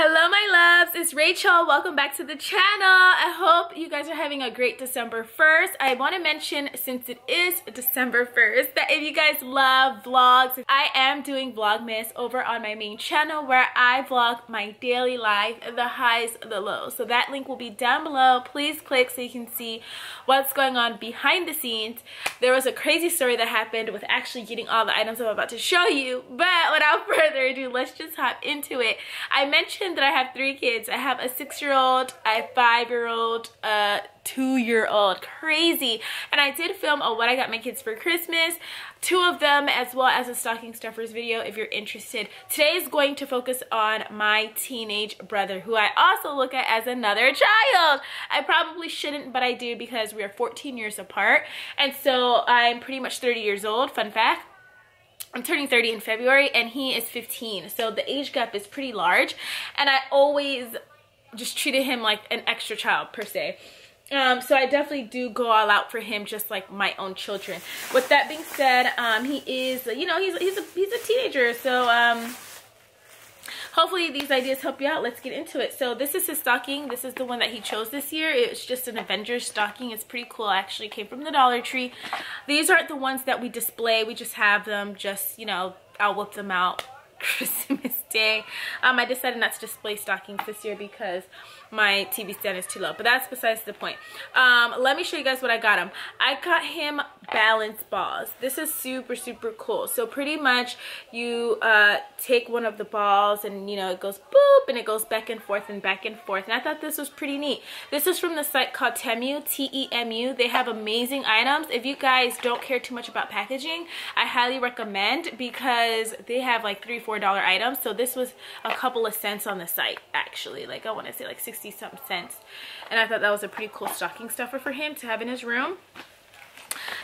Hello my loves, it's Rachel. Welcome back to the channel. I hope you guys are having a great December 1st. I want to mention since it is December 1st that if you guys love vlogs, I am doing Vlogmas over on my main channel where I vlog my daily life, the highs, the lows. So that link will be down below. Please click so you can see what's going on behind the scenes. There was a crazy story that happened with actually getting all the items I'm about to show you. But without further ado, let's just hop into it. I mentioned that I have three kids. I have a six-year-old, a five-year-old, a two-year-old. Crazy. And I did film a what I got my kids for Christmas, two of them, as well as a stocking stuffers video if you're interested. Today is going to focus on my teenage brother, who I also look at as another child. I probably shouldn't, but I do because we are 14 years apart. And so I'm pretty much 30 years old, fun fact. I'm turning 30 in February and he is 15. So the age gap is pretty large. And I always just treated him like an extra child per se. Um, so I definitely do go all out for him just like my own children. With that being said, um, he is, you know, he's, he's, a, he's a teenager. So, um, hopefully these ideas help you out. Let's get into it. So this is his stocking. This is the one that he chose this year. It's just an avengers stocking. It's pretty cool. Actually came from the dollar tree. These aren't the ones that we display. We just have them just you know i'll whip them out christmas day. Um i decided not to display stockings this year because my TV stand is too low. But that's besides the point. Um, let me show you guys what I got him. I got him balance balls. This is super, super cool. So pretty much you uh, take one of the balls and, you know, it goes boop and it goes back and forth and back and forth. And I thought this was pretty neat. This is from the site called Temu, T-E-M-U. They have amazing items. If you guys don't care too much about packaging, I highly recommend because they have like three, four dollar items. So this was a couple of cents on the site, actually. Like I want to say like 60 60 something cents. And I thought that was a pretty cool stocking stuffer for him to have in his room.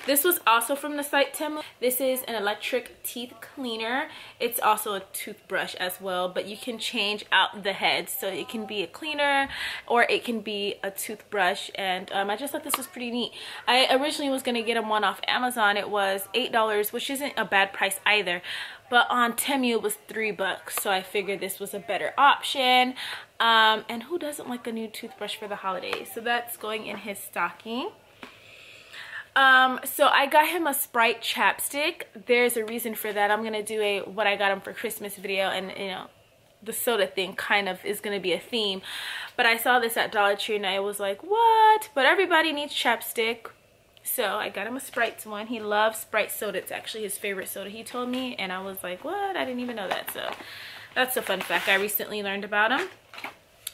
This was also from the site Temu. This is an electric teeth cleaner. It's also a toothbrush as well, but you can change out the head. So it can be a cleaner or it can be a toothbrush. And um, I just thought this was pretty neat. I originally was going to get them one off Amazon. It was $8, which isn't a bad price either but on Temu it was three bucks so I figured this was a better option um, and who doesn't like a new toothbrush for the holidays so that's going in his stocking um, so I got him a Sprite chapstick there's a reason for that I'm gonna do a what I got him for Christmas video and you know the soda thing kind of is going to be a theme but I saw this at Dollar Tree and I was like what but everybody needs chapstick so I got him a Sprite one. He loves Sprite soda. It's actually his favorite soda, he told me. And I was like, what? I didn't even know that. So that's a fun fact I recently learned about him.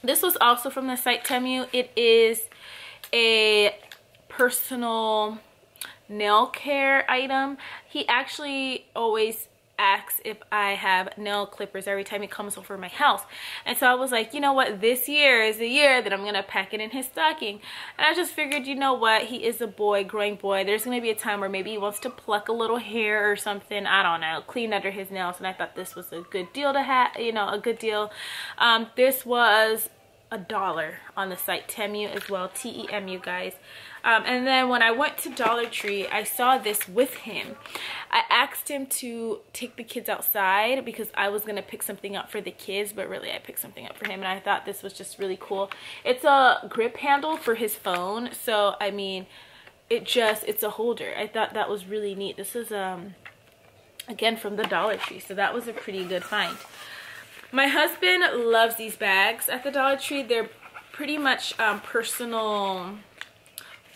This was also from the site Temu. It is a personal nail care item. He actually always asks if I have nail clippers every time he comes over my house. And so I was like, you know what, this year is the year that I'm going to pack it in his stocking. And I just figured, you know what, he is a boy, growing boy. There's going to be a time where maybe he wants to pluck a little hair or something, I don't know, clean under his nails. And I thought this was a good deal to have, you know, a good deal. Um, this was a dollar on the site Temu as well T-E-M-U guys um, and then when I went to Dollar Tree I saw this with him. I asked him to take the kids outside because I was gonna pick something up for the kids but really I picked something up for him and I thought this was just really cool. It's a grip handle for his phone so I mean it just it's a holder. I thought that was really neat. This is um again from the Dollar Tree so that was a pretty good find. My husband loves these bags at the Dollar Tree. They're pretty much um, personal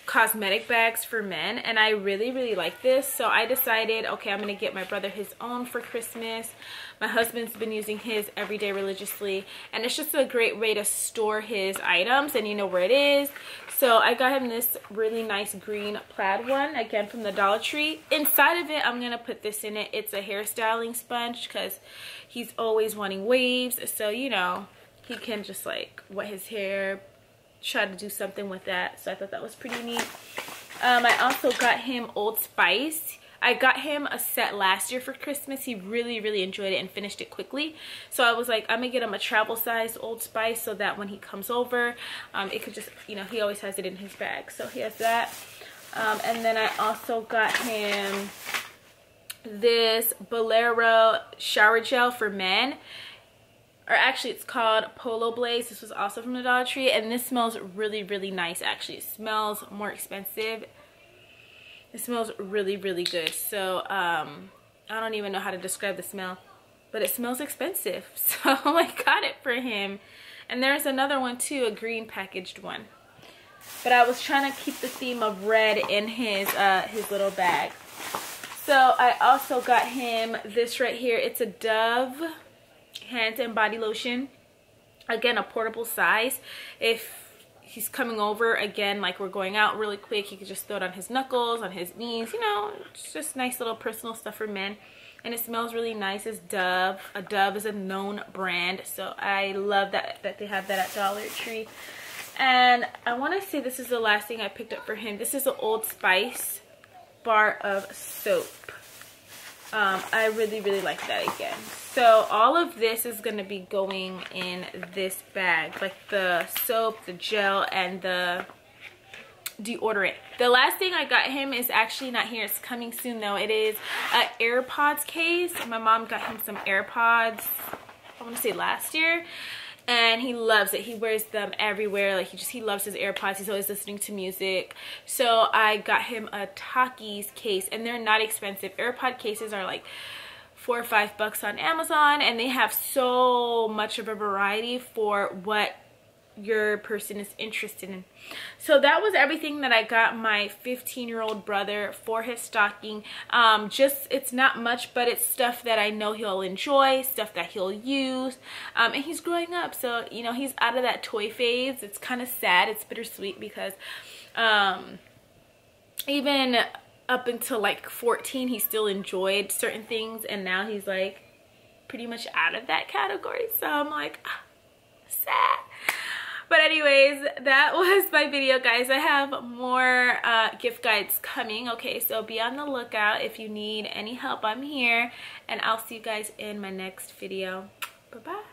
cosmetic bags for men and I really really like this. So I decided okay I'm gonna get my brother his own for Christmas. My husband's been using his every day religiously and it's just a great way to store his items and you know where it is. So I got him this really nice green plaid one again from the Dollar Tree. Inside of it I'm gonna put this in it. It's a hairstyling sponge because he's always wanting waves so you know he can just like wet his hair try to do something with that so i thought that was pretty neat um, i also got him old spice I got him a set last year for Christmas. He really, really enjoyed it and finished it quickly. So I was like, I'm going to get him a travel size Old Spice so that when he comes over, um, it could just, you know, he always has it in his bag. So he has that. Um, and then I also got him this Bolero shower gel for men. Or actually it's called Polo Blaze. This was also from the Dollar Tree and this smells really, really nice actually. It smells more expensive. It smells really, really good. So um, I don't even know how to describe the smell, but it smells expensive. So I got it for him. And there's another one too, a green packaged one. But I was trying to keep the theme of red in his uh, his little bag. So I also got him this right here. It's a Dove hand and body lotion. Again, a portable size. If he's coming over again, like we're going out really quick, he could just throw it on his knuckles, on his knees, you know, it's just nice little personal stuff for men. And it smells really nice. It's Dove. A Dove is a known brand. So I love that, that they have that at Dollar Tree. And I want to say this is the last thing I picked up for him. This is the Old Spice bar of soap. Um, I really, really like that again. So all of this is going to be going in this bag. Like the soap, the gel, and the deodorant. The last thing I got him is actually not here. It's coming soon though. It is an AirPods case. My mom got him some AirPods, I want to say last year and he loves it. He wears them everywhere. Like he just he loves his airpods. He's always listening to music. So i got him a takis case and they're not expensive. Airpod cases are like four or five bucks on amazon and they have so much of a variety for what your person is interested in. So that was everything that I got my 15 year old brother for his stocking. Um, just, it's not much, but it's stuff that I know he'll enjoy, stuff that he'll use. Um, and he's growing up, so, you know, he's out of that toy phase. It's kind of sad. It's bittersweet because um, even up until like 14, he still enjoyed certain things. And now he's like pretty much out of that category. So I'm like, ah, sad anyways that was my video guys. I have more uh, gift guides coming okay? So be on the lookout if you need any help. I'm here and i'll see you guys in my next video. Bye bye